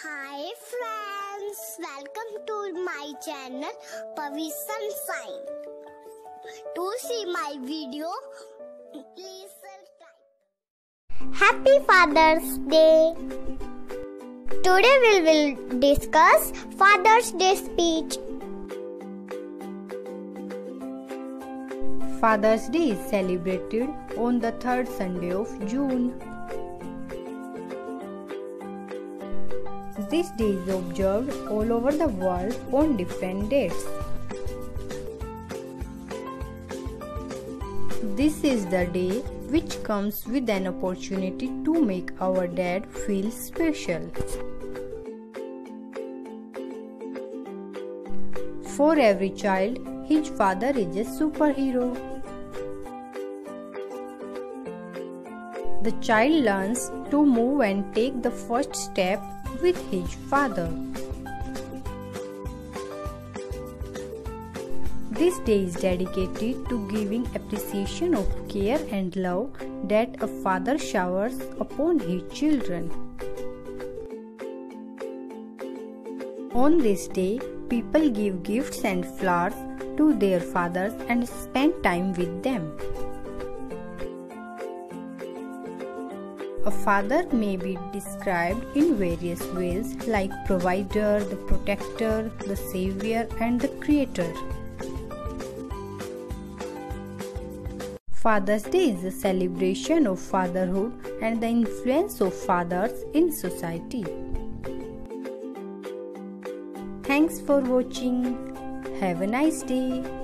Hi friends, welcome to my channel Pavi Sunshine. To see my video, please subscribe. Happy Father's Day. Today we will discuss Father's Day speech. Father's Day is celebrated on the third Sunday of June. This day is observed all over the world on different dates. This is the day which comes with an opportunity to make our dad feel special. For every child, his father is a superhero. The child learns to move and take the first step with his father. This day is dedicated to giving appreciation of care and love that a father showers upon his children. On this day, people give gifts and flowers to their fathers and spend time with them. A father may be described in various ways like provider, the protector, the savior, and the creator. Father's Day is a celebration of fatherhood and the influence of fathers in society. Thanks for watching. Have a nice day.